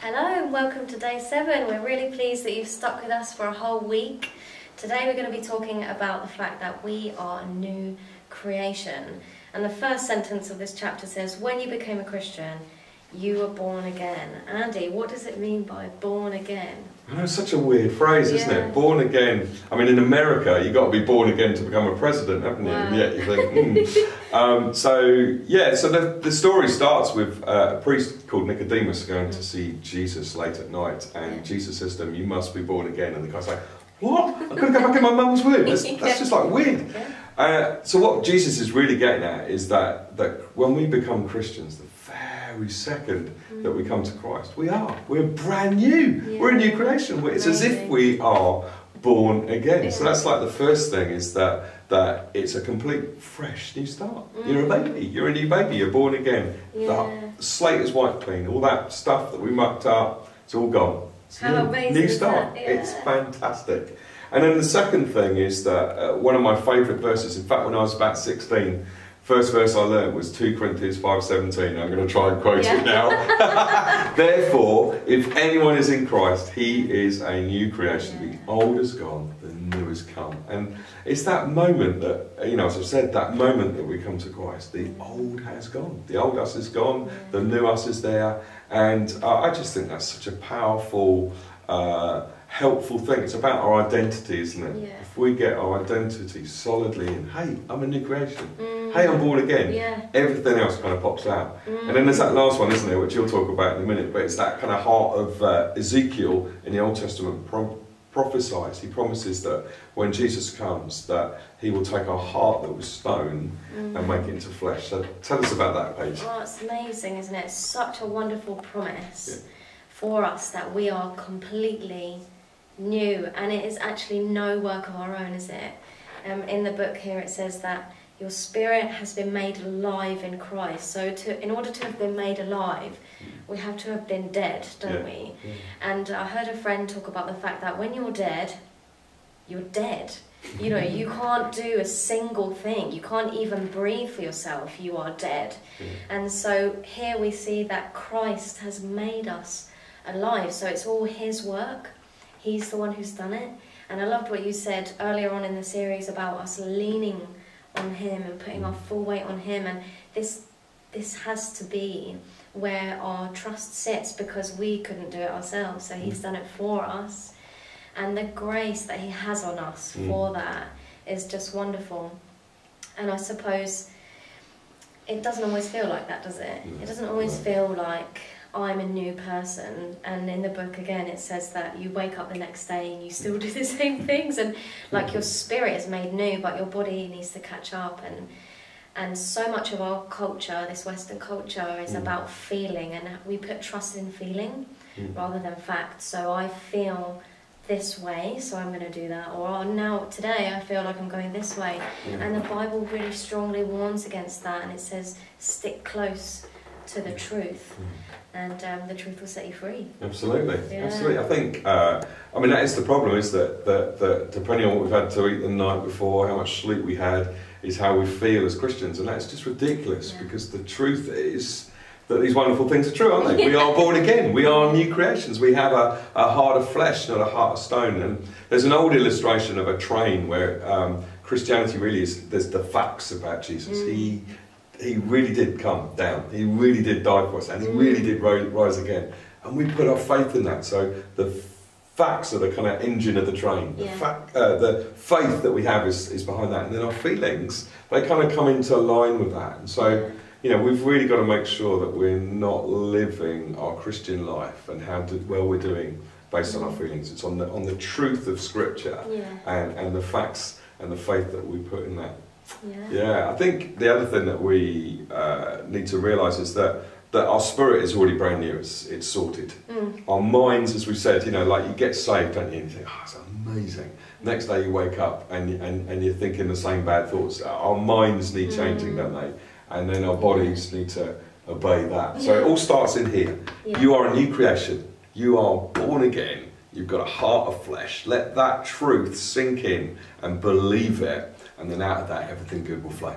Hello and welcome to day seven. We're really pleased that you've stuck with us for a whole week. Today we're going to be talking about the fact that we are a new creation. And the first sentence of this chapter says, When you became a Christian, you were born again. Andy, what does it mean by born again? I know, it's such a weird phrase, isn't it? Born again. I mean, in America, you've got to be born again to become a president, haven't you? Wow. And yet you think, hmm. Um, so, yeah, so the, the story starts with uh, a priest called Nicodemus going to see Jesus late at night, and Jesus says to him, You must be born again. And the guy's like, What? Got to go back in my mum's womb. That's, that's just like weird. Uh, so what Jesus is really getting at is that that when we become Christians, the very second that we come to Christ, we are. We're brand new. We're a new creation. It's as if we are born again. So that's like the first thing is that that it's a complete fresh new start. You're a baby. You're a new baby. You're born again. Yeah. The slate is wiped clean. All that stuff that we mucked up, it's all gone. It's How new. amazing New start. that? It's fantastic. And then the second thing is that uh, one of my favourite verses, in fact, when I was about 16, first verse I learned was 2 Corinthians 5.17. I'm going to try and quote Yeah. it now. Therefore, if anyone is in Christ, he is a new creation. Yeah. The old is gone, the new has come. And it's that moment that, you know, as I've said, that moment that we come to Christ. The old has gone. The old us is gone, the new us is there. And uh, I just think that's such a powerful, uh, helpful thing. It's about our identity, isn't it? Yeah. If we get our identity solidly in, hey, I'm a new creation. Mm. Hey, I'm born again Yeah. everything else kind of pops out. Mm. And then there's that last one, isn't there, which you'll talk about in a minute, but it's that kind of heart of uh, Ezekiel in the Old Testament pro- prophesies. He promises that when Jesus comes, that he will take our heart that was stone Mm. and make it into flesh. So tell us about that, Paige. Well, it's amazing, isn't it? It's such a wonderful promise Yeah. for us that we are completely new, and it is actually no work of our own, is it? Um, in the book here, it says that your spirit has been made alive in Christ. So, to in order to have been made alive, we have to have been dead, don't Yeah. we? And I heard a friend talk about the fact that when you're dead, you're dead. You know, you can't do a single thing. You can't even breathe for yourself. You are dead. And so here we see that Christ has made us alive. So it's all His work. He's the one who's done it. And I loved what you said earlier on in the series about us leaning on Him and putting our full weight on Him. And this, this has to be where our trust sits because we couldn't do it ourselves. So He's done it for us. And the grace that He has on us Mm. for that is just wonderful. And I suppose it doesn't always feel like that, does it? No. It doesn't always No. feel like I'm a new person. And in the book again, it says that you wake up the next day and you still do the same things, and like your spirit is made new, but your body needs to catch up. And and so much of our culture, this Western culture, is Mm. about feeling, and we put trust in feeling Mm. rather than fact. So I feel this way, so I'm going to do that. Or "Oh, now today I feel like I'm going this way. And the Bible really strongly warns against that, and it says stick close to the truth, and um, the truth will set you free. Absolutely, Yeah. absolutely. I think, uh, I mean, that is the problem, is that, that, that depending on what we've had to eat the night before, how much sleep we had, is how we feel as Christians. And that's just ridiculous Yeah. because the truth is that these wonderful things are true, aren't they? We are born again, we are new creations. We have a, a heart of flesh, not a heart of stone. And there's an old illustration of a train where um, Christianity really is, there's the facts about Jesus. Mm. He he really did come down. He really did die for us, and he really did rise again. And we put our faith in that. So the facts are the kind of engine of the train. The, Yeah. fact, uh, the faith that we have is, is behind that, and then our feelings they kind of come into line with that. And so you know we've really got to make sure that we're not living our Christian life and how do, well we're doing based on our feelings. It's on the on the truth of Scripture Yeah, and and the facts and the faith that we put in that. Yeah, Yeah, I think the other thing that we uh, need to realise is that that our spirit is already brand new. It's it's sorted. Mm. Our minds, as we said, you know, like you get saved, don't you? And you think, oh, it's amazing. Next day you wake up and you- and and you're thinking the same bad thoughts. Our minds need changing, Mm. don't they? And then our bodies need to obey that. So it all starts in here. yeah. You are a new creation. You are born again. You've got a heart of flesh. Let that truth sink in and believe it, and then out of that, everything good will flow.